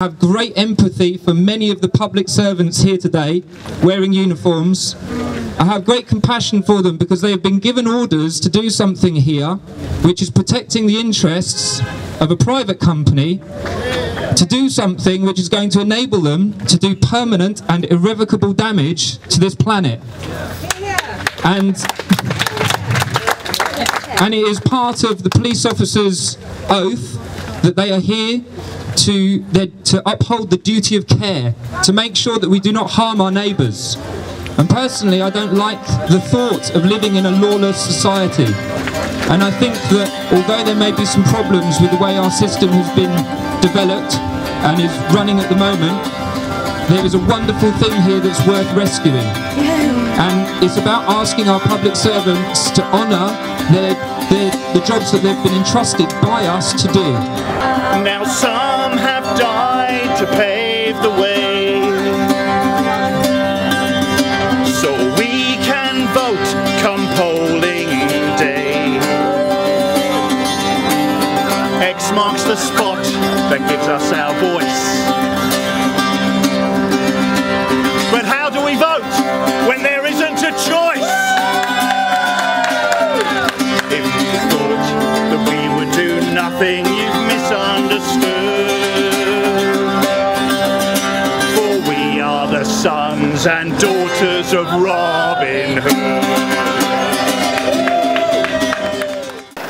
have great empathy for many of the public servants here today wearing uniforms. I have great compassion for them because they have been given orders to do something here which is protecting the interests of a private company to do something which is going to enable them to do permanent and irrevocable damage to this planet. And and it is part of the police officer's oath that they are here to, to uphold the duty of care, to make sure that we do not harm our neighbours. And personally, I don't like the thought of living in a lawless society. And I think that although there may be some problems with the way our system has been developed and is running at the moment, there is a wonderful thing here that's worth rescuing. And it's about asking our public servants to honour their, their, the jobs that they've been entrusted by us to do. Now some Marks the spot that gives us our voice But how do we vote when there isn't a choice? If you thought that we would do nothing, you've misunderstood. For we are the sons and daughters of Robin Hood.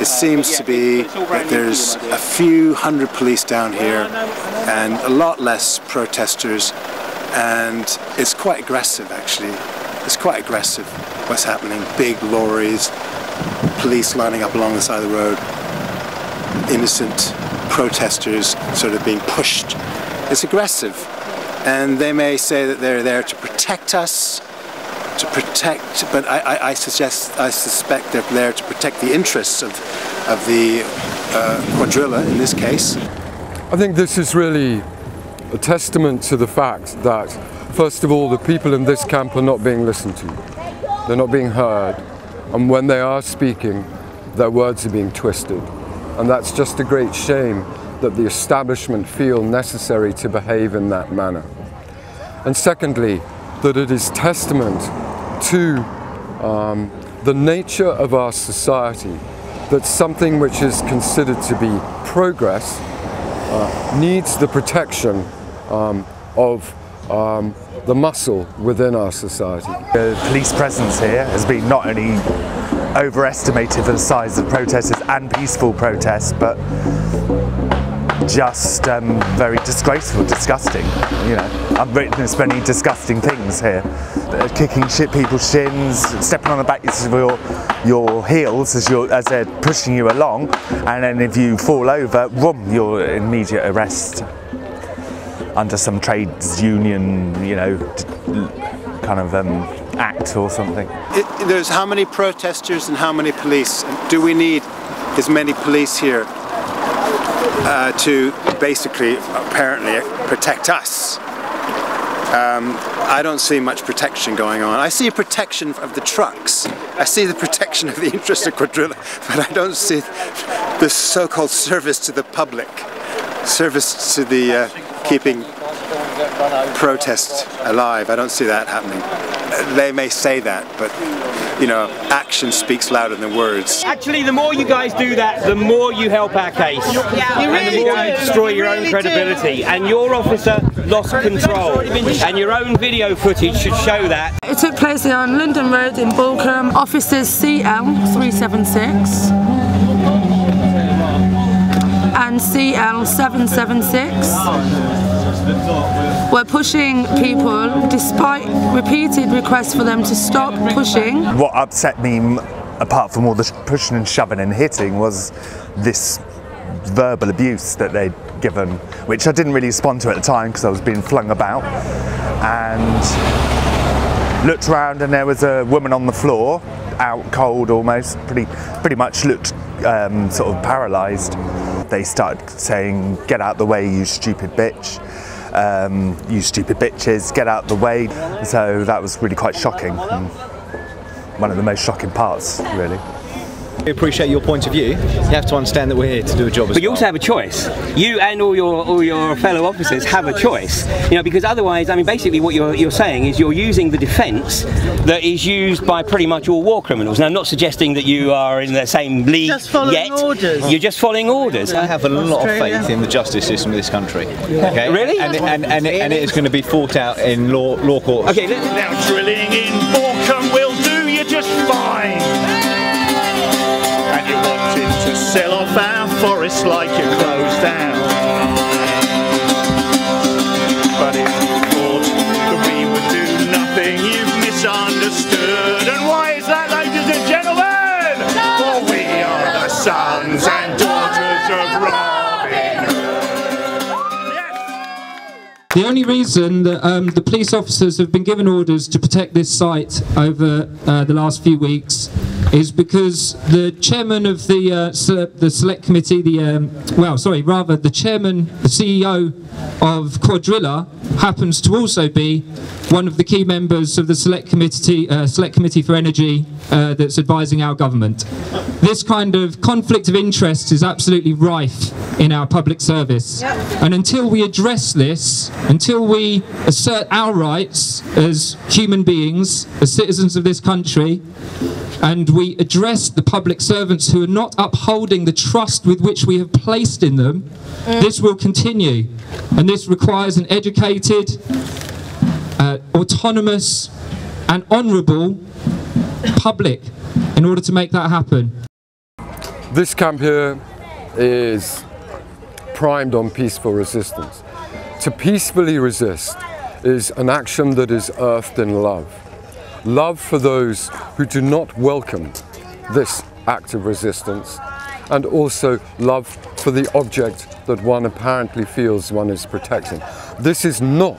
It seems to be that there's a few hundred police down here and a lot less protesters and it's quite aggressive actually. It's quite aggressive what's happening. Big lorries, police lining up along the side of the road, innocent protesters sort of being pushed. It's aggressive and they may say that they're there to protect us, to protect, but I, I, suggest, I suspect they're there to protect the interests of, of the uh, Cuadrilla in this case. I think this is really a testament to the fact that, first of all, the people in this camp are not being listened to. They're not being heard. And when they are speaking, their words are being twisted. And that's just a great shame that the establishment feel necessary to behave in that manner. And secondly, that it is testament to um, the nature of our society that something which is considered to be progress uh, needs the protection um, of um, the muscle within our society. The police presence here has been not only overestimated for the size of protesters and peaceful protests, but just um, very disgraceful, disgusting. You know, I've witnessed many disgusting things here. Uh, kicking shit people's shins, stepping on the back of your, your heels as, you're, as they're pushing you along, and then if you fall over, boom, you're immediate arrest under some trades union, you know, kind of um, act or something. It, there's how many protesters and how many police? Do we need as many police here uh, to basically, apparently, protect us? Um, I don't see much protection going on. I see protection of the trucks. I see the protection of the interest of Cuadrilla, but I don't see the so-called service to the public, service to the uh, keeping protest alive. I don't see that happening. They may say that, but you know, action speaks louder than words. Actually, the more you guys do that, the more you help our case. Yeah, you and the more do. you destroy You your own credibility. do. And your officer lost control. And your own video footage should show that. It took place on London Road in Balcombe. Officers CL376 and CL776 were pushing people despite repeated requests for them to stop pushing. What upset me, apart from all the pushing and shoving and hitting, was this verbal abuse that they'd given, which I didn't really respond to at the time because I was being flung about. And looked around and there was a woman on the floor, out cold almost, pretty, pretty much looked um, sort of paralysed. They started saying, "Get out the way, you stupid bitch." Um, you stupid bitches, get out the way. So that was really quite shocking. and One of the most shocking parts, really. We appreciate your point of view. You have to understand that we're here to do a job as But you well. also have a choice. You and all your all your fellow officers have a choice. You know, because otherwise, I mean, basically, what you're you're saying is you're using the defence that is used by pretty much all war criminals. Now, I'm not suggesting that you are in the same league Just following yet. orders. You're just following orders. I have a lot of faith in the justice system of this country. Okay? Really? And, and, and, it, and it is going to be fought out in law, law courts. Okay, Now drilling in Morecambe will do you just fine. You wanted to sell off our forests like you closed down. But if you thought that we would do nothing, you've misunderstood. And why is that, ladies and gentlemen? For we are the sons and daughters of Robin. The only reason that um, the police officers have been given orders to protect this site over uh, the last few weeks is because the chairman of the uh, se- the select committee, the um, well, sorry, rather the chairman, the CEO of Cuadrilla happens to also be one of the key members of the select committee, uh, select committee for energy uh, that's advising our government. This kind of conflict of interest is absolutely rife in our public service, and until we address this, until we assert our rights as human beings, as citizens of this country, and we address the public servants who are not upholding the trust with which we have placed in them, this will continue. And this requires an educated, uh, autonomous, and honourable public in order to make that happen. This camp here is primed on peaceful resistance. To peacefully resist is an action that is earthed in love. Love for those who do not welcome this act of resistance, and also love for the object that one apparently feels one is protecting. This is not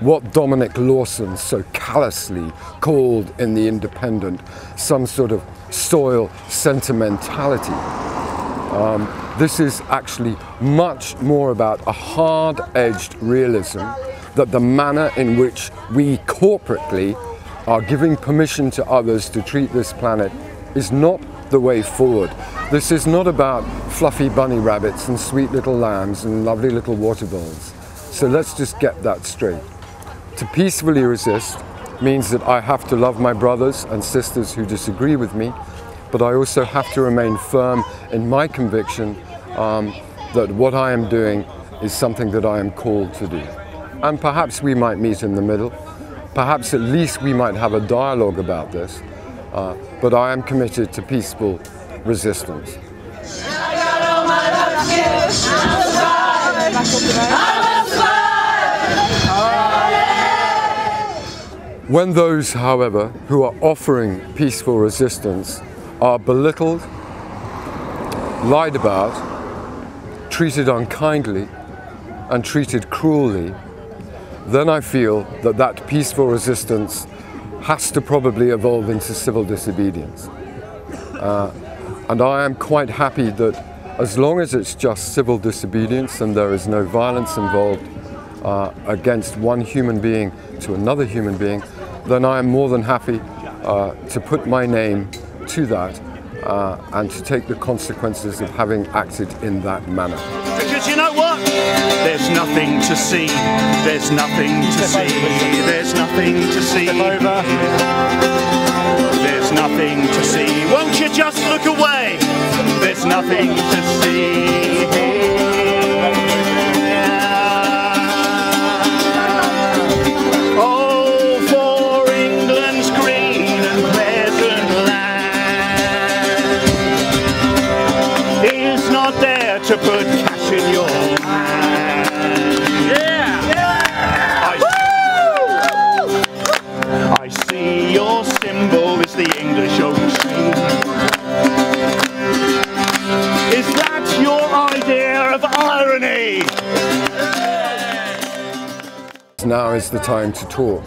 what Dominic Lawson so callously called in The Independent some sort of soil sentimentality. Um, this is actually much more about a hard edged realism that the manner in which we corporately are giving permission to others to treat this planet is not the way forward. This is not about fluffy bunny rabbits and sweet little lambs and lovely little water bowls. So let's just get that straight. To peacefully resist means that I have to love my brothers and sisters who disagree with me, but I also have to remain firm in my conviction um, that what I am doing is something that I am called to do. And perhaps we might meet in the middle. Perhaps at least we might have a dialogue about this. Uh, but I am committed to peaceful resistance. When those, however, who are offering peaceful resistance are belittled, lied about, treated unkindly, and treated cruelly, then I feel that that peaceful resistance has to probably evolve into civil disobedience. Uh, and I am quite happy that as long as it's just civil disobedience and there is no violence involved uh, against one human being to another human being, then I am more than happy uh, to put my name to that uh, and to take the consequences of having acted in that manner. There's nothing to see. There's nothing to see. There's nothing to see. There's nothing to see. Won't you just look away? There's nothing to see. Now is the time to talk.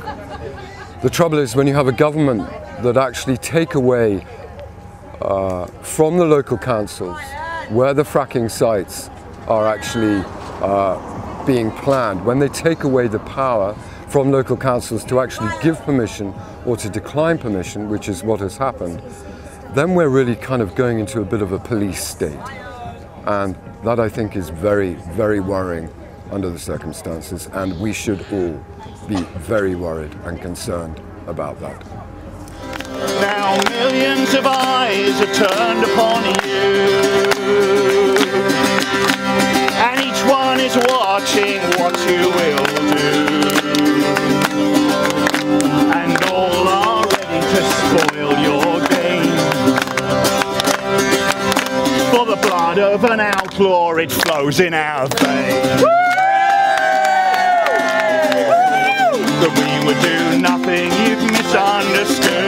The trouble is when you have a government that actually take away uh, from the local councils where the fracking sites are actually uh, being planned, when they take away the power from local councils to actually give permission or to decline permission, which is what has happened, then we're really kind of going into a bit of a police state. And that I think is very, very worrying under the circumstances, and we should all be very worried and concerned about that. Now millions of eyes are turned upon you. Outlaw, it flows in our veins. That we would do nothing you've misunderstood.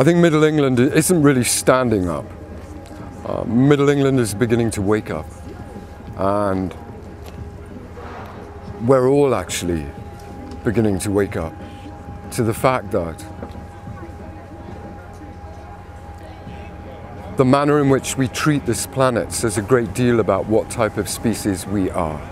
I think Middle England isn't really standing up. Uh, Middle England is beginning to wake up. And we're all actually beginning to wake up to the fact that the manner in which we treat this planet says a great deal about what type of species we are.